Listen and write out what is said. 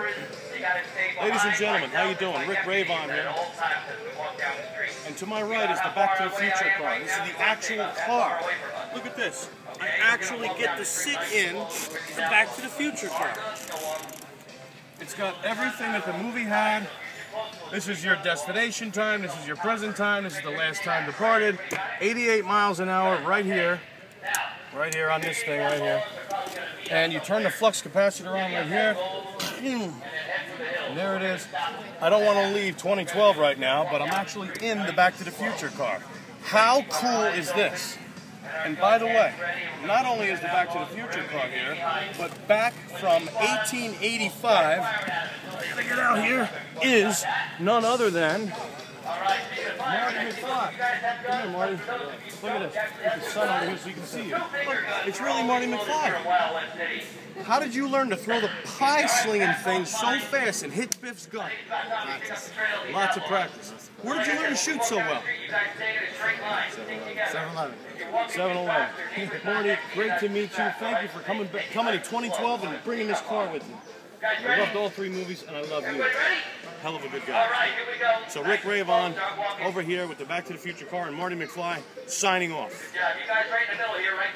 Ladies and gentlemen, how you doing? Rick Ravon here. And to my right is the Back to the Future car. This is the actual car. Look at this. I actually get to sit in the Back to the Future car. It's got everything that the movie had. This is your destination time. This is your present time. This is the last time departed. 88 miles an hour right here. Right here on this thing right here. And you turn the flux capacitor on right here. There it is. I don't want to leave 2012 right now, but I'm actually in the Back to the Future car. How cool is this? And by the way, not only is the Back to the Future car here, but back from 1885, I gotta get out here, is none other than Marty McFly. Come here, Marty. Look at this. Put the sun over here so you can see you. It's really Marty McFly. How did you learn to throw the pie slinging thing so fast and hit Biff's gun? Practice. Lots of practice. Where did you learn to shoot so well? 7-Eleven. 7-Eleven. Marty, great to meet you. Thank you for coming coming to 2012 and bringing this car with you. I loved all three movies, and I love you. Hell of a good guy. So Rick Ravon over here with the Back to the Future car and Marty McFly signing off. Yeah, you guys right in the middle here, right?